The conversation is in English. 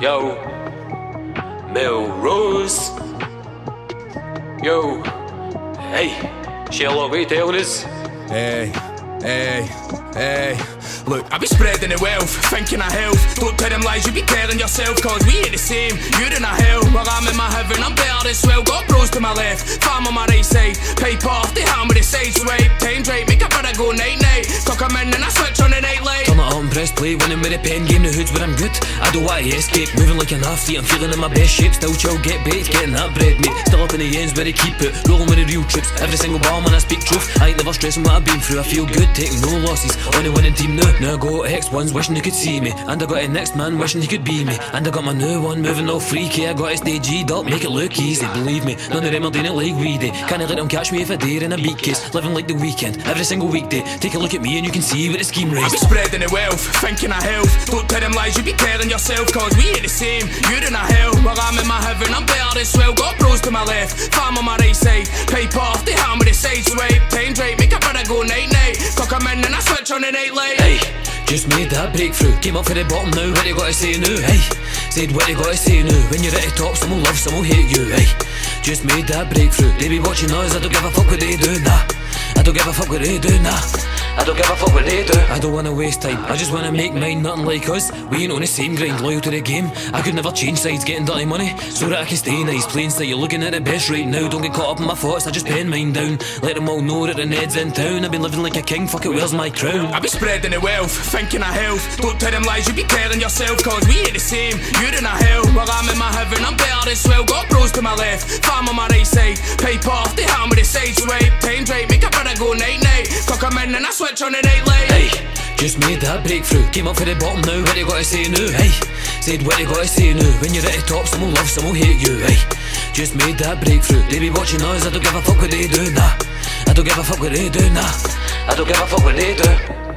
Yo, Melroze. Yo, hey, telling us? Hey, hey, hey. Look, I be spreading the wealth, thinking of health. Don't tell them lies, you be telling yourself, cause we ain't the same. You're in a hell, while I'm in my heaven, I'm better as well. Got bros to my left, farm on my right side. Paper off the hand with the side swipe. Time right, make a better go night night. 'em in and I switch on the night press play, winning with a pen game, the hood's where I'm good. I don't want to escape, moving like an athlete, I'm feeling in my best shape. Still chill, get baked, getting that bread, mate. Still up in the ends where I keep it, rolling with the real trips. Every single bar, man, I speak truth. I ain't never stressing what I've been through. I feel good, taking no losses. On the winning team now. Now I got X ones wishing they could see me, and I got a next man wishing he could be me. And I got my new one moving all freaky. I got a stay G'd up, make it look easy. Believe me, none of them are doing it like we do. Can't let them catch me if I dare in a beat case. Living like the weekend, every single weekday. Take a look at me and you can see what the scheme I be spreading the wealth, thinking of health. Don't tell them lies, you be telling yourself, cause we ain't the same. You're in a hell, while I'm in my heaven, I'm better as well. Got bros to my left, farm on my right side. Paper off the with the side swipe. Time right, make a better go night night. Cock 'em in and I switch on the night. Hey, just made that breakthrough. Came up for the bottom now. What you gotta say now? Hey, said what you gotta say now. When you're at the top, some will love, some will hate you. Hey, just made that breakthrough. They be watching us. I don't give a fuck what they do. Nah, I don't give a fuck what they do. Nah. I don't give a fuck what they do. I don't wanna waste time. I just wanna make mine, nothing like us. We ain't on the same grind, loyal to the game. I could never change sides, getting dirty money, so that I can stay nice. Plain sight, you're looking at the best right now. Don't get caught up in my thoughts, I just pen mine down. Let them all know that the Ned's in town. I've been living like a king, fuck it, where's my crown? I be spreading the wealth, thinking of health. Don't tell them lies, you be telling yourself, cause we ain't the same. You're in a hell, while I'm in my heaven, I'm better as well. Got bros to my left, farm on my right side. Paper off the hand with the side swipe. Time right, make a better go night night. Cock 'em and I switch on the night light. Hey, just made that breakthrough. Came up for the bottom now. What you gotta say now? Hey, said what you gotta say now. When you're at the top, some will love, some will hate you. Hey, just made that breakthrough. They be watching us. I don't give a fuck what they do. Nah, I don't give a fuck what they do. Nah, I don't give a fuck what they do.